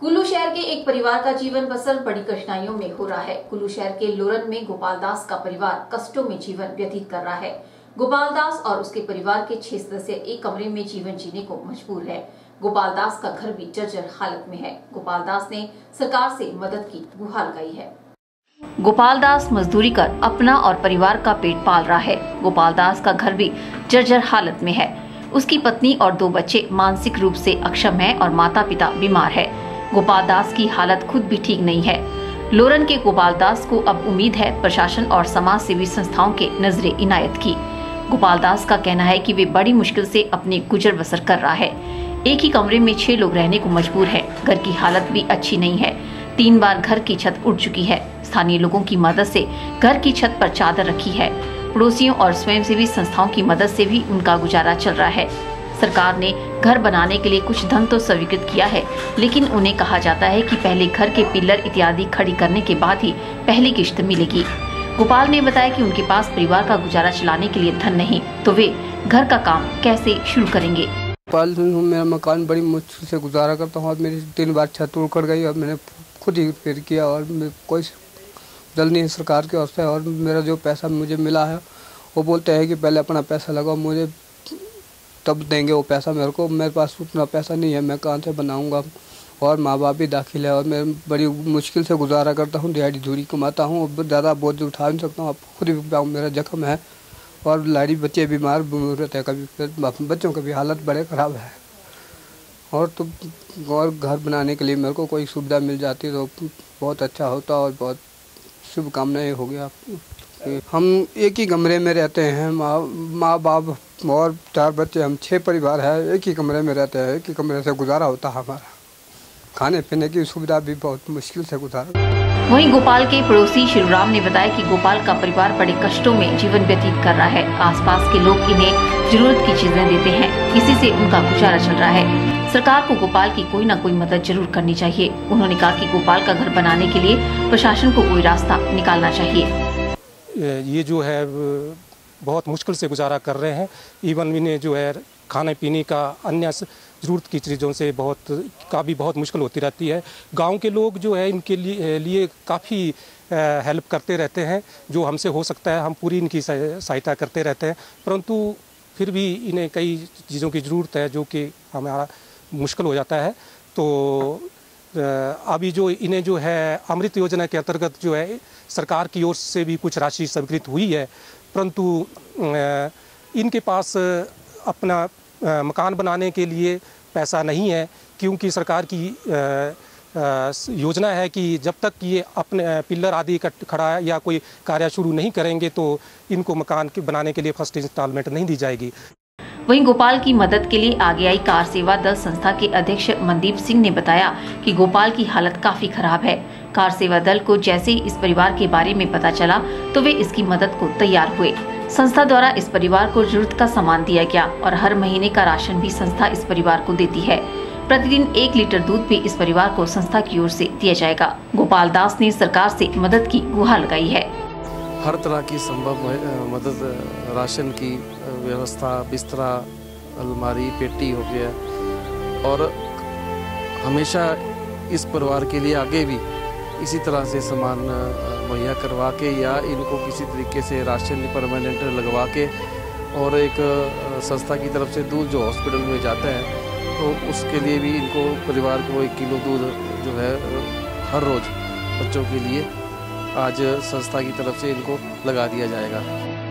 कुल्लू शहर के एक परिवार का जीवन बसर बड़ी कठिनाइयों में हो रहा है। कुल्लू शहर के लोरन में गोपाल दास का परिवार कष्टों में जीवन व्यतीत कर रहा है। गोपाल दास और उसके परिवार के छह सदस्य एक कमरे में जीवन जीने को मजबूर है। गोपाल दास का घर भी जर्जर हालत में है। गोपाल दास ने सरकार से मदद की गुहार लगाई है। गोपाल दास मजदूरी कर अपना और परिवार का पेट पाल रहा है। गोपाल दास का घर भी जर्जर हालत में है। उसकी पत्नी और दो बच्चे मानसिक रूप से अक्षम हैं और माता पिता बीमार है। गोपाल दास की हालत खुद भी ठीक नहीं है। लोरन के गोपाल दास को अब उम्मीद है प्रशासन और समाज सेवी संस्थाओं के नजरे इनायत की। गोपाल दास का कहना है कि वे बड़ी मुश्किल से अपनी गुजर बसर कर रहा है। एक ही कमरे में छह लोग रहने को मजबूर है। घर की हालत भी अच्छी नहीं है। तीन बार घर की छत उड़ चुकी है। स्थानीय लोगों की मदद से घर की छत पर चादर रखी है। पड़ोसियों और स्वयंसेवी संस्थाओं की मदद से भी उनका गुजारा चल रहा है। सरकार ने घर बनाने के लिए कुछ धन तो स्वीकृत किया है, लेकिन उन्हें कहा जाता है कि पहले घर के पिलर इत्यादि खड़ी करने के बाद ही पहली किश्त मिलेगी। गोपाल ने बताया कि उनके पास परिवार का गुजारा चलाने के लिए धन नहीं तो वे घर का काम कैसे शुरू करेंगे? गोपाल मेरा मकान बड़ी मुश्किल से गुजारा करता हूँ मेरी तीन बार छत उड़ कर गई, और मैंने खुद ही रिपेयर किया, और कोई जल नहीं सरकार की और मेरा जो पैसा मुझे मिला है, वो बोलते हैं कि पहले अपना पैसा लगाओ, मुझे तब देंगे वो पैसा मेरे को। मेरे पास उतना पैसा नहीं है, मैं कहाँ से बनाऊँगा? और माँ बाप भी दाखिल है और मैं बड़ी मुश्किल से गुजारा करता हूँ, दिहाड़ी धूरी कमाता हूँ ज़्यादा बोझ उठा नहीं सकता हूँ। आप खुद भी मेरा जख्म है और लाड़ी बच्चे बीमार रहते हैं कभी बच्चों की भी हालत बड़े ख़राब है। और तो और घर बनाने के लिए मेरे को कोई सुविधा मिल जाती तो बहुत अच्छा होता और बहुत शुभकामनाएँ हो गया। हम एक ही कमरे में रहते हैं। माँ माँ बाप और चार बच्चे, हम छः परिवार है। एक ही कमरे में रहते हैं। एक ही कमरे से गुजारा होता है हमारा। खाने पीने की सुविधा भी बहुत मुश्किल से गुजारा। वहीं गोपाल के पड़ोसी शिवराम ने बताया कि गोपाल का परिवार बड़े कष्टों में जीवन व्यतीत कर रहा है। आसपास के लोग इन्हें ज़रूरत की चीज़ें देते हैं। इसी से उनका गुजारा चल रहा है। सरकार को गोपाल की कोई न कोई मदद ज़रूर करनी चाहिए। उन्होंने कहा कि गोपाल का घर बनाने के लिए प्रशासन को कोई रास्ता निकालना चाहिए। ये जो है बहुत मुश्किल से गुजारा कर रहे हैं। इवन इन्हें जो है, खाने पीने का अन्य ज़रूरत की चीज़ों से बहुत, का भी बहुत मुश्किल होती रहती है। गाँव के लोग जो है, इनके लिए लिए काफ़ी हेल्प करते रहते हैं, जो हमसे हो सकता है, हम पूरी इनकी सहायता करते रहते हैं। परंतु फिर भी इन्हें कई चीज़ों की ज़रूरत है, जो कि हमारा मुश्किल हो जाता है। तो अभी जो इन्हें जो है अमृत योजना के अंतर्गत जो है सरकार की ओर से भी कुछ राशि स्वीकृत हुई है, परंतु इनके पास अपना मकान बनाने के लिए पैसा नहीं है, क्योंकि सरकार की योजना है कि जब तक ये अपने पिल्लर आदि खड़ा या कोई कार्य शुरू नहीं करेंगे तो इनको मकान बनाने के लिए फ़र्स्ट इंस्टॉलमेंट नहीं दी जाएगी। वहीं गोपाल की मदद के लिए आगे आई कार सेवा दल संस्था के अध्यक्ष मनदीप सिंह ने बताया कि गोपाल की हालत काफ़ी खराब है। कार सेवा दल को जैसे ही इस परिवार के बारे में पता चला तो वे इसकी मदद को तैयार हुए। संस्था द्वारा इस परिवार को ज़रूरत का सामान दिया गया और हर महीने का राशन भी संस्था इस परिवार को देती है। प्रतिदिन एक लीटर दूध भी इस परिवार को संस्था की ओर से दिया जाएगा। गोपाल दास ने सरकार से मदद की गुहार लगाई है। हर तरह की संभव मदद राशन की व्यवस्था, बिस्तरा, अलमारी, पेटी हो गया। और हमेशा इस परिवार के लिए आगे भी इसी तरह से सामान मुहैया करवा के या इनको किसी तरीके से राशन परमानेंट लगवा के और एक संस्था की तरफ़ से दूध जो हॉस्पिटल में जाता है तो उसके लिए भी इनको परिवार को एक किलो दूध जो है हर रोज़ बच्चों के लिए आज संस्था की तरफ़ से इनको लगा दिया जाएगा।